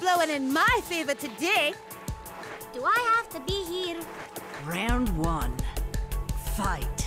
blowing in my favor today. Do I have to be here? Round one. Fight.